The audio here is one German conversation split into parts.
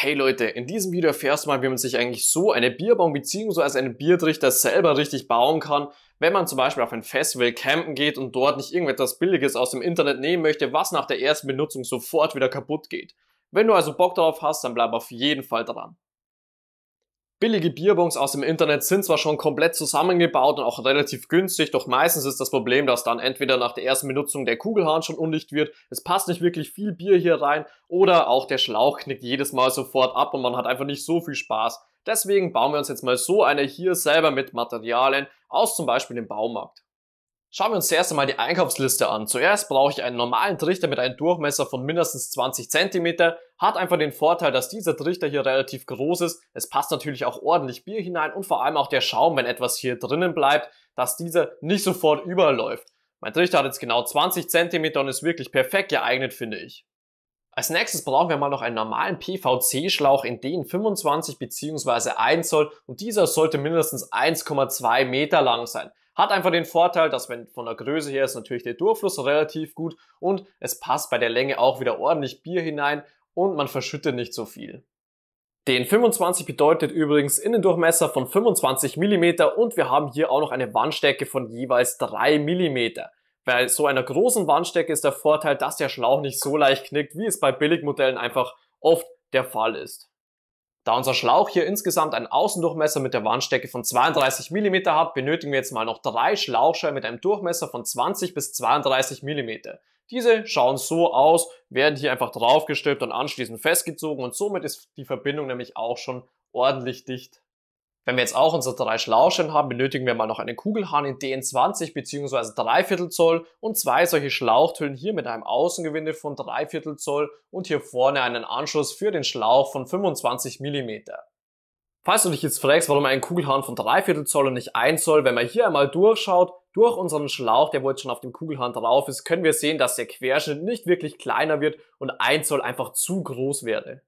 Hey Leute, in diesem Video erfährst du mal, wie man sich eigentlich so eine Bierbong bzw. einen Biertrichter selber richtig bauen kann, wenn man zum Beispiel auf ein Festival campen geht und dort nicht irgendetwas Billiges aus dem Internet nehmen möchte, was nach der ersten Benutzung sofort wieder kaputt geht. Wenn du also Bock darauf hast, dann bleib auf jeden Fall dran. Billige Bierbons aus dem Internet sind zwar schon komplett zusammengebaut und auch relativ günstig, doch meistens ist das Problem, dass dann entweder nach der ersten Benutzung der Kugelhahn schon undicht wird, es passt nicht wirklich viel Bier hier rein oder auch der Schlauch knickt jedes Mal sofort ab und man hat einfach nicht so viel Spaß. Deswegen bauen wir uns jetzt mal so eine hier selber mit Materialien aus zum Beispiel dem Baumarkt. Schauen wir uns zuerst einmal die Einkaufsliste an. Zuerst brauche ich einen normalen Trichter mit einem Durchmesser von mindestens 20 cm. Hat einfach den Vorteil, dass dieser Trichter hier relativ groß ist. Es passt natürlich auch ordentlich Bier hinein und vor allem auch der Schaum, wenn etwas hier drinnen bleibt, dass dieser nicht sofort überläuft. Mein Trichter hat jetzt genau 20 cm und ist wirklich perfekt geeignet, finde ich. Als nächstes brauchen wir mal noch einen normalen PVC-Schlauch in den 25 bzw. 1 Zoll und dieser sollte mindestens 1,2 Meter lang sein. Hat einfach den Vorteil, dass wenn von der Größe her ist natürlich der Durchfluss relativ gut und es passt bei der Länge auch wieder ordentlich Bier hinein und man verschüttet nicht so viel. Den 25 bedeutet übrigens Innendurchmesser von 25 mm und wir haben hier auch noch eine Wandstärke von jeweils 3 mm. Bei so einer großen Wandstärke ist der Vorteil, dass der Schlauch nicht so leicht knickt, wie es bei Billigmodellen einfach oft der Fall ist. Da unser Schlauch hier insgesamt einen Außendurchmesser mit der Wandstärke von 32 mm hat, benötigen wir jetzt mal noch drei Schlauchscheiben mit einem Durchmesser von 20 bis 32 mm. Diese schauen so aus, werden hier einfach draufgestülpt und anschließend festgezogen und somit ist die Verbindung nämlich auch schon ordentlich dicht. Wenn wir jetzt auch unsere drei Schlauchstellen haben, benötigen wir mal noch einen Kugelhahn in DN20 bzw. 3 Viertel Zoll und zwei solche Schlauchtüllen hier mit einem Außengewinde von 3 Viertel Zoll und hier vorne einen Anschluss für den Schlauch von 25 mm. Falls du dich jetzt fragst, warum ein Kugelhahn von 3 Viertel Zoll und nicht 1 Zoll, wenn man hier einmal durchschaut, durch unseren Schlauch, der wo jetzt schon auf dem Kugelhahn drauf ist, können wir sehen, dass der Querschnitt nicht wirklich kleiner wird und 1 Zoll einfach zu groß wäre.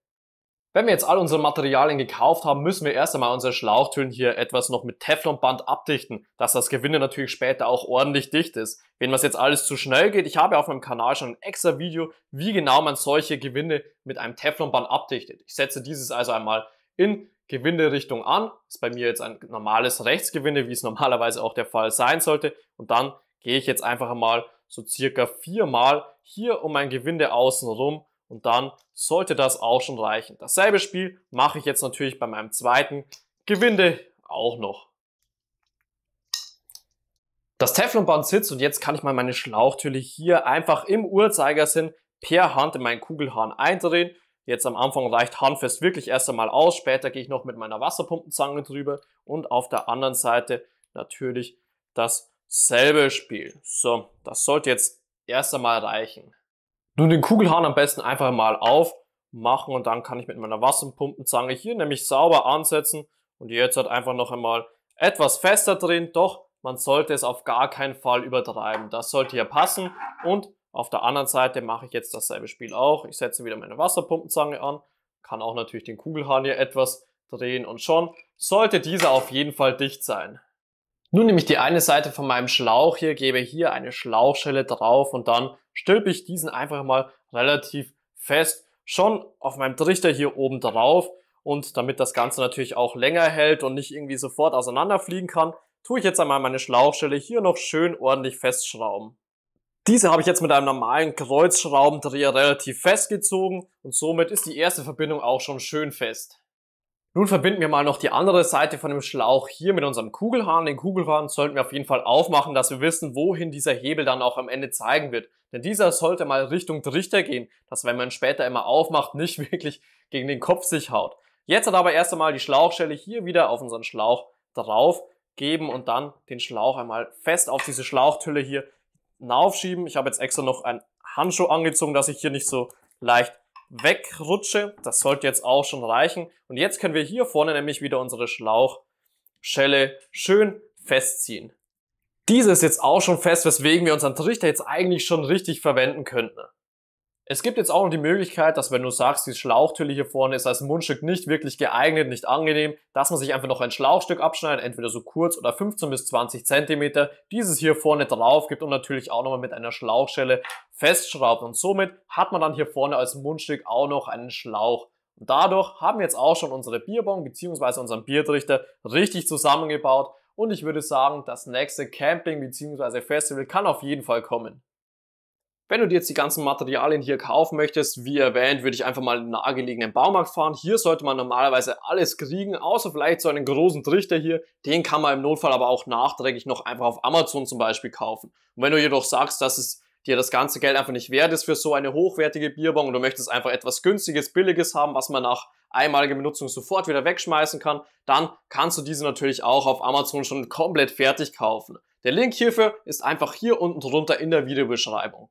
Wenn wir jetzt all unsere Materialien gekauft haben, müssen wir erst einmal unsere Schlauchtüllen hier etwas noch mit Teflonband abdichten, dass das Gewinde natürlich später auch ordentlich dicht ist. Wenn was jetzt alles zu schnell geht, ich habe auf meinem Kanal schon ein extra Video, wie genau man solche Gewinde mit einem Teflonband abdichtet. Ich setze dieses also einmal in Gewinderichtung an. Ist bei mir jetzt ein normales Rechtsgewinde, wie es normalerweise auch der Fall sein sollte. Und dann gehe ich jetzt einfach einmal so circa viermal hier um mein Gewinde außen rum und dann sollte das auch schon reichen. Dasselbe Spiel mache ich jetzt natürlich bei meinem zweiten Gewinde auch noch. Das Teflonband sitzt und jetzt kann ich mal meine Schlauchtülle hier einfach im Uhrzeigersinn per Hand in meinen Kugelhahn eindrehen. Jetzt am Anfang reicht handfest wirklich erst einmal aus, später gehe ich noch mit meiner Wasserpumpenzange drüber und auf der anderen Seite natürlich dasselbe Spiel. So, das sollte jetzt erst einmal reichen. Nun den Kugelhahn am besten einfach mal aufmachen und dann kann ich mit meiner Wasserpumpenzange hier nämlich sauber ansetzen und jetzt halt einfach noch einmal etwas fester drehen, doch man sollte es auf gar keinen Fall übertreiben. Das sollte hier passen und auf der anderen Seite mache ich jetzt dasselbe Spiel auch. Ich setze wieder meine Wasserpumpenzange an, kann auch natürlich den Kugelhahn hier etwas drehen und schon sollte dieser auf jeden Fall dicht sein. Nun nehme ich die eine Seite von meinem Schlauch hier, gebe hier eine Schlauchschelle drauf und dann stülpe ich diesen einfach mal relativ fest schon auf meinem Trichter hier oben drauf und damit das Ganze natürlich auch länger hält und nicht irgendwie sofort auseinanderfliegen kann, tue ich jetzt einmal meine Schlauchstelle hier noch schön ordentlich festschrauben. Diese habe ich jetzt mit einem normalen Kreuzschraubendreher relativ festgezogen und somit ist die erste Verbindung auch schon schön fest. Nun verbinden wir mal noch die andere Seite von dem Schlauch hier mit unserem Kugelhahn. Den Kugelhahn sollten wir auf jeden Fall aufmachen, dass wir wissen, wohin dieser Hebel dann auch am Ende zeigen wird. Denn dieser sollte mal Richtung Trichter gehen, dass wenn man später immer aufmacht, nicht wirklich gegen den Kopf sich haut. Jetzt hat aber erst einmal die Schlauchstelle hier wieder auf unseren Schlauch drauf geben und dann den Schlauch einmal fest auf diese Schlauchtülle hier aufschieben. Ich habe jetzt extra noch einen Handschuh angezogen, dass ich hier nicht so leicht wegrutsche. Das sollte jetzt auch schon reichen. Und jetzt können wir hier vorne nämlich wieder unsere Schlauchschelle schön festziehen. Diese ist jetzt auch schon fest, weswegen wir unseren Trichter jetzt eigentlich schon richtig verwenden könnten. Es gibt jetzt auch noch die Möglichkeit, dass wenn du sagst, die Schlauchtülle hier vorne ist als Mundstück nicht wirklich geeignet, nicht angenehm, dass man sich einfach noch ein Schlauchstück abschneidet, entweder so kurz oder 15 bis 20 Zentimeter, dieses hier vorne drauf gibt und natürlich auch nochmal mit einer Schlauchschelle festschraubt. Und somit hat man dann hier vorne als Mundstück auch noch einen Schlauch. Und dadurch haben wir jetzt auch schon unsere Bierbong bzw. unseren Biertrichter richtig zusammengebaut und ich würde sagen, das nächste Camping bzw. Festival kann auf jeden Fall kommen. Wenn du dir jetzt die ganzen Materialien hier kaufen möchtest, wie erwähnt, würde ich einfach mal in den nahegelegenen Baumarkt fahren. Hier sollte man normalerweise alles kriegen, außer vielleicht so einen großen Trichter hier. Den kann man im Notfall aber auch nachträglich noch einfach auf Amazon zum Beispiel kaufen. Und wenn du jedoch sagst, dass es dir das ganze Geld einfach nicht wert ist für so eine hochwertige Bierbong und du möchtest einfach etwas günstiges, billiges haben, was man nach einmaliger Benutzung sofort wieder wegschmeißen kann, dann kannst du diese natürlich auch auf Amazon schon komplett fertig kaufen. Der Link hierfür ist einfach hier unten drunter in der Videobeschreibung.